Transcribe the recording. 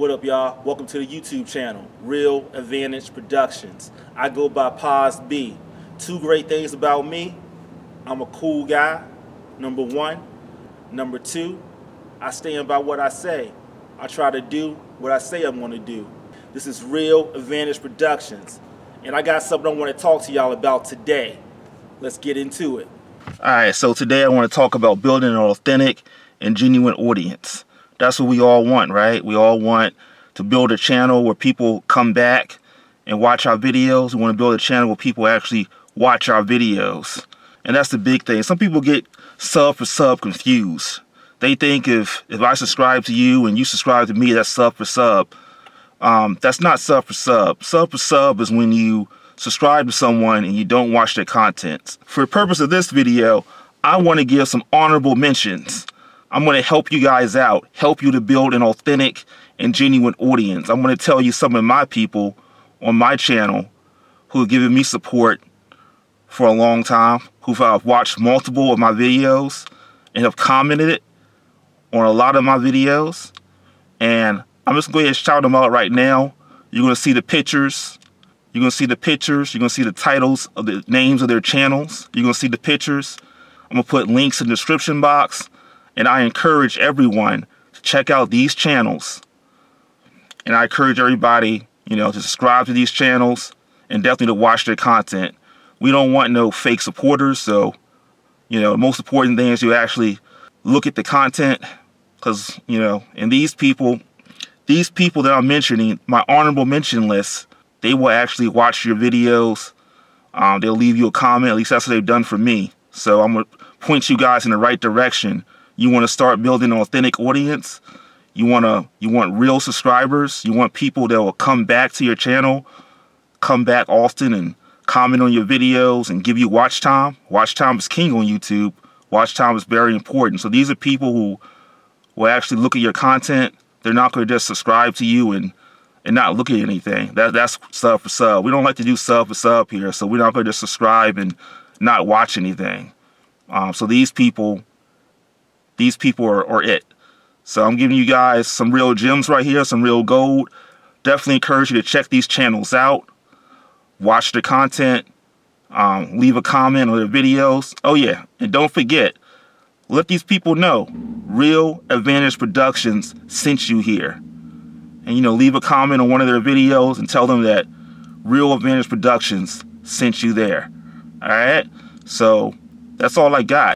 What up, y'all? Welcome to the YouTube channel, Real Advantage Productions. I go by Paz B. Two great things about me I'm a cool guy, number one. Number two, I stand by what I say. I try to do what I say I'm going to do. This is Real Advantage Productions, and I got something I want to talk to y'all about today. Let's get into it. All right, so today I want to talk about building an authentic and genuine audience. That's what we all want, right? We all want to build a channel where people come back and watch our videos. We want to build a channel where people actually watch our videos. And that's the big thing. Some people get sub for sub confused. They think if, if I subscribe to you and you subscribe to me, that's sub for sub. Um, that's not sub for sub. Sub for sub is when you subscribe to someone and you don't watch their content. For the purpose of this video, I want to give some honorable mentions. I'm going to help you guys out, help you to build an authentic and genuine audience. I'm going to tell you some of my people on my channel who have given me support for a long time, who've uh, watched multiple of my videos and have commented on a lot of my videos. And I'm just going to shout them out right now. You're going to see the pictures. You're going to see the pictures. You're going to see the titles of the names of their channels. You're going to see the pictures. I'm going to put links in the description box. And I encourage everyone to check out these channels. And I encourage everybody, you know, to subscribe to these channels and definitely to watch their content. We don't want no fake supporters. So, you know, the most important thing is you actually look at the content because, you know, and these people, these people that I'm mentioning, my honorable mention list, they will actually watch your videos. Um, they'll leave you a comment. At least that's what they've done for me. So I'm going to point you guys in the right direction. You want to start building an authentic audience. You want to you want real subscribers. You want people that will come back to your channel, come back often and comment on your videos and give you watch time. Watch time is king on YouTube. Watch time is very important. So these are people who will actually look at your content. They're not going to just subscribe to you and and not look at anything. That that's sub for sub. We don't like to do sub for sub here, so we're not going to just subscribe and not watch anything. Um, so these people, these people are, are it. So I'm giving you guys some real gems right here, some real gold. Definitely encourage you to check these channels out watch the content, um, leave a comment on their videos. Oh yeah, and don't forget, let these people know Real Advantage Productions sent you here. And you know, leave a comment on one of their videos and tell them that Real Advantage Productions sent you there. All right? So that's all I got.